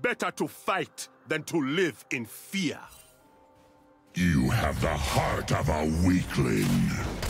Better to fight than to live in fear. You have the heart of a weakling.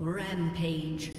Rampage.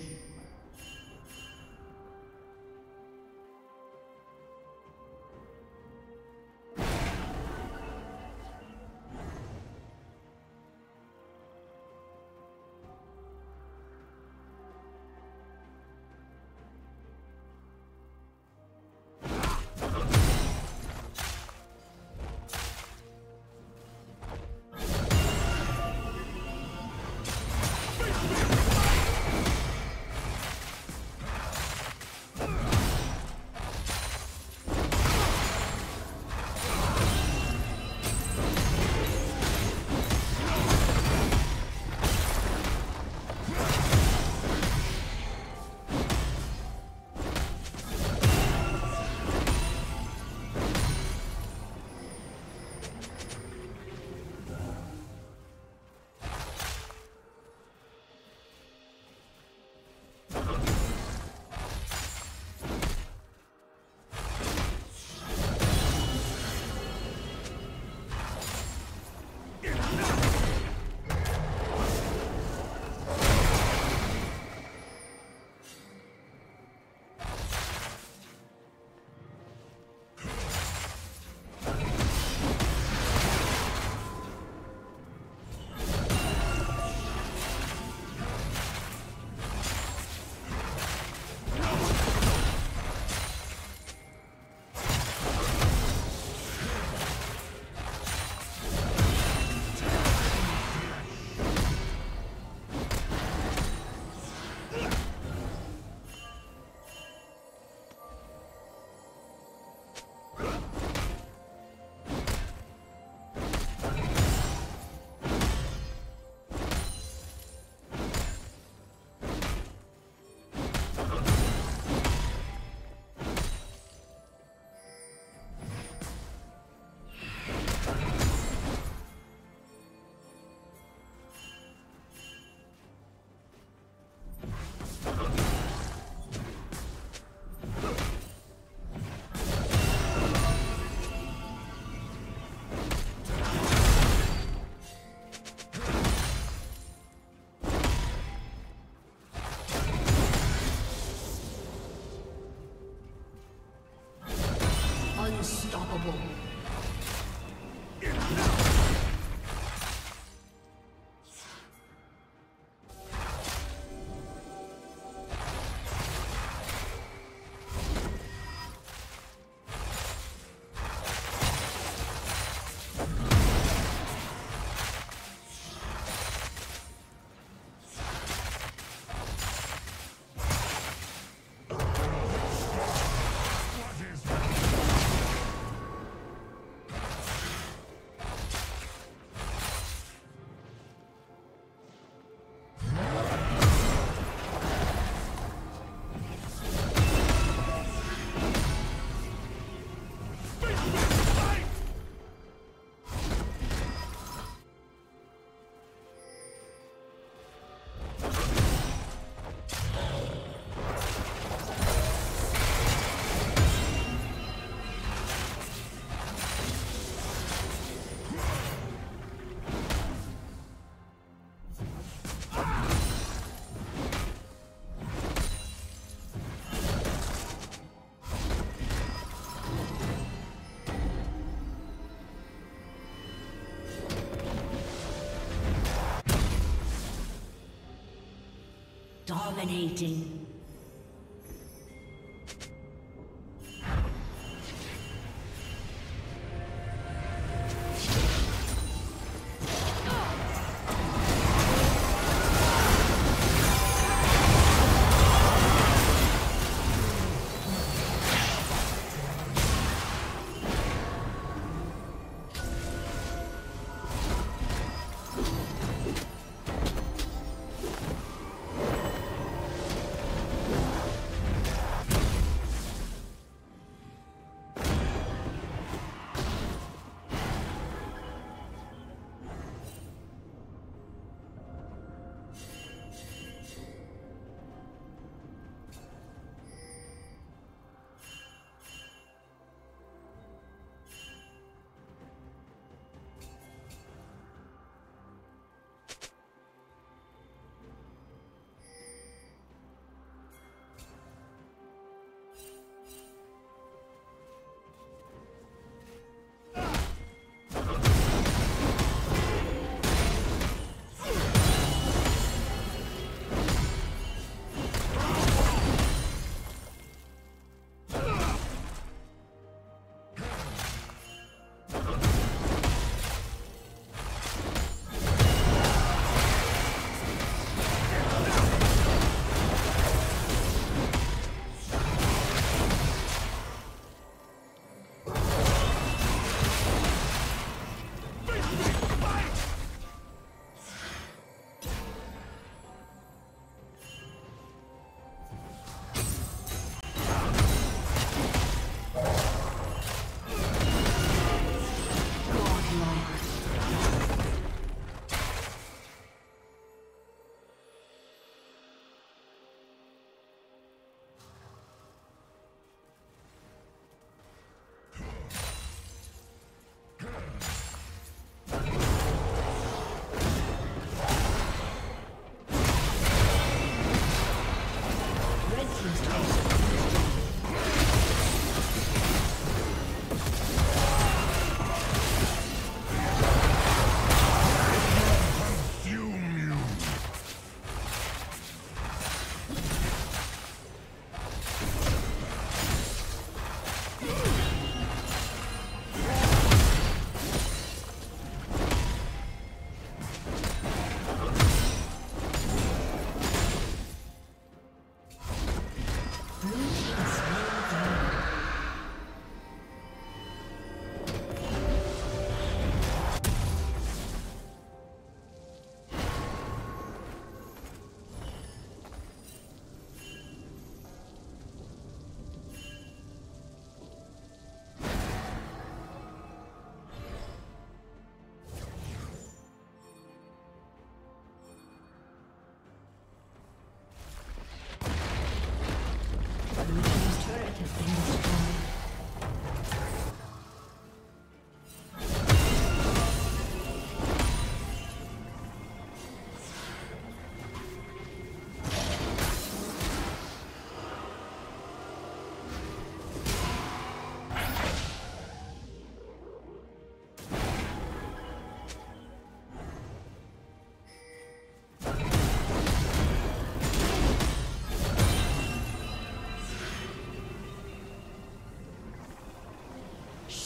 Dominating.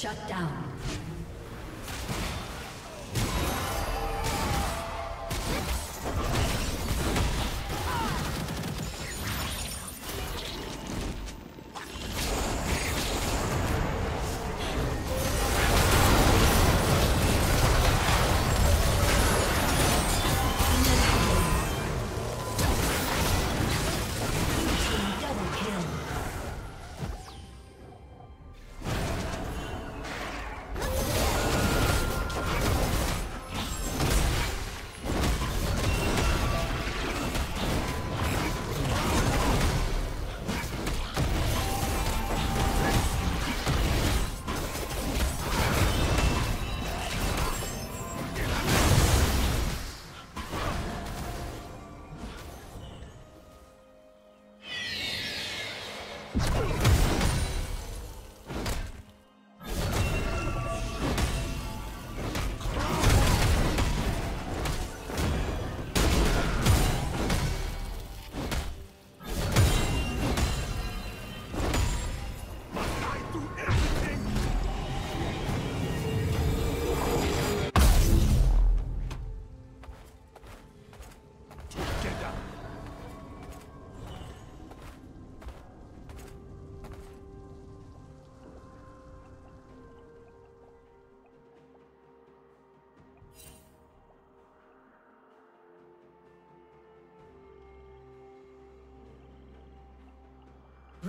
Shut down. Let's go.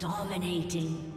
Dominating.